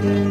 Amen.